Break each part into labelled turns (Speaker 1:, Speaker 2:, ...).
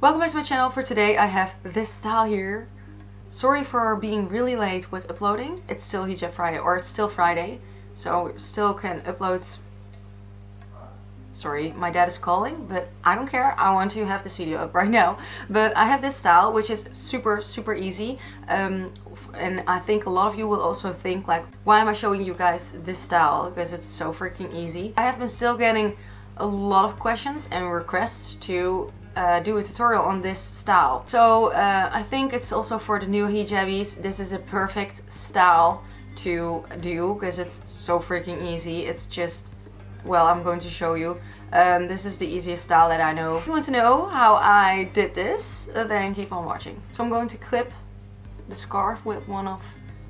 Speaker 1: Welcome back to my channel. For today I have this style here. Sorry for being really late with uploading. It's still hijab Friday or it's still Friday. So still can upload. Sorry, my dad is calling, but I don't care. I want to have this video up right now. But I have this style, which is super, super easy. Um, and I think a lot of you will also think like, why am I showing you guys this style? Because it's so freaking easy. I have been still getting a lot of questions and requests to uh, do a tutorial on this style. So uh, I think it's also for the new hijabis. This is a perfect style to do because it's so freaking easy. It's just, well, I'm going to show you. Um, this is the easiest style that I know. If you want to know how I did this, uh, then keep on watching. So I'm going to clip the scarf with one of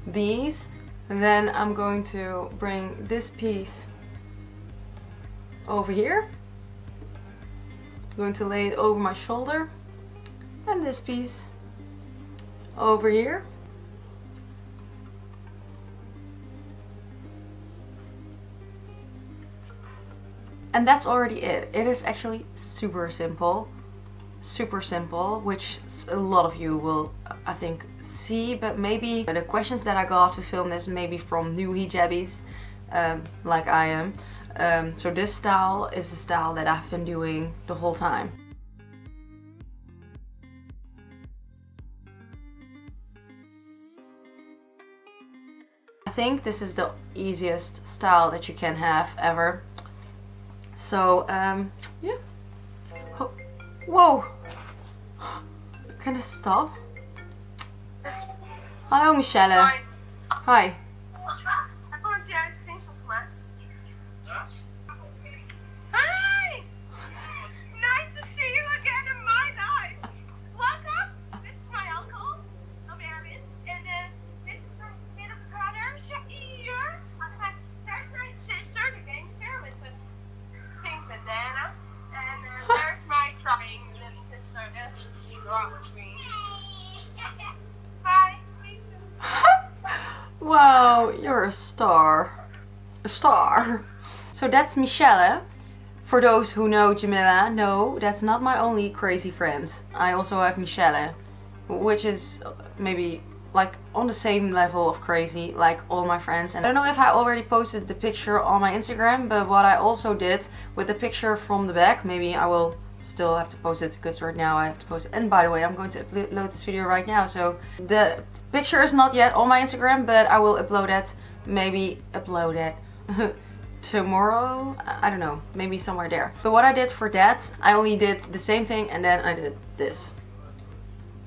Speaker 1: these. And then I'm going to bring this piece over here I'm going to lay it over my shoulder and this piece over here. And that's already it. It is actually super simple. Super simple, which a lot of you will, I think, see. But maybe the questions that I got to film this maybe from new hijabis, um, like I am. Um, so this style is the style that I've been doing the whole time. I think this is the easiest style that you can have ever. So, um, yeah. Whoa! Can I stop? Hello, Michelle. Hi. Hi. Wow, you're a star. A star. So that's Michelle. For those who know Jamila, no, that's not my only crazy friend. I also have Michelle, which is maybe like on the same level of crazy like all my friends and I don't know if I already posted the picture on my Instagram but what I also did with the picture from the back maybe I will still have to post it because right now I have to post it. And by the way I'm going to upload this video right now so the picture is not yet on my Instagram but I will upload it maybe upload it tomorrow? I don't know maybe somewhere there. But what I did for that I only did the same thing and then I did this.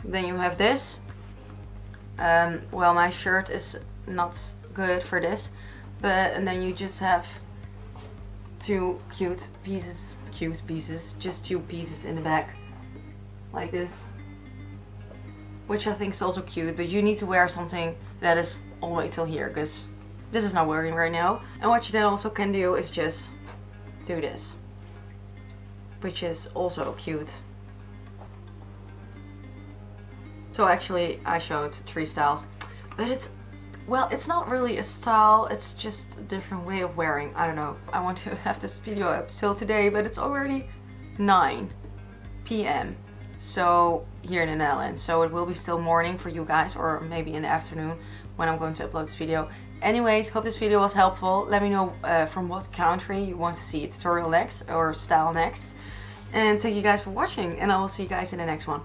Speaker 1: Then you have this. Um, well, my shirt is not good for this, but and then you just have two cute pieces, cute pieces, just two pieces in the back, like this, which I think is also cute. But you need to wear something that is all the way till here, because this is not working right now. And what you then also can do is just do this, which is also cute. So actually I showed three styles, but it's, well, it's not really a style, it's just a different way of wearing. I don't know. I want to have this video up still today, but it's already 9 p.m. So here in the Netherlands. So it will be still morning for you guys or maybe in the afternoon when I'm going to upload this video. Anyways, hope this video was helpful. Let me know uh, from what country you want to see a tutorial next or style next. And thank you guys for watching and I will see you guys in the next one.